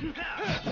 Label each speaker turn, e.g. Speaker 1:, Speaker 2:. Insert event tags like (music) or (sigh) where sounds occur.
Speaker 1: Ha! (laughs)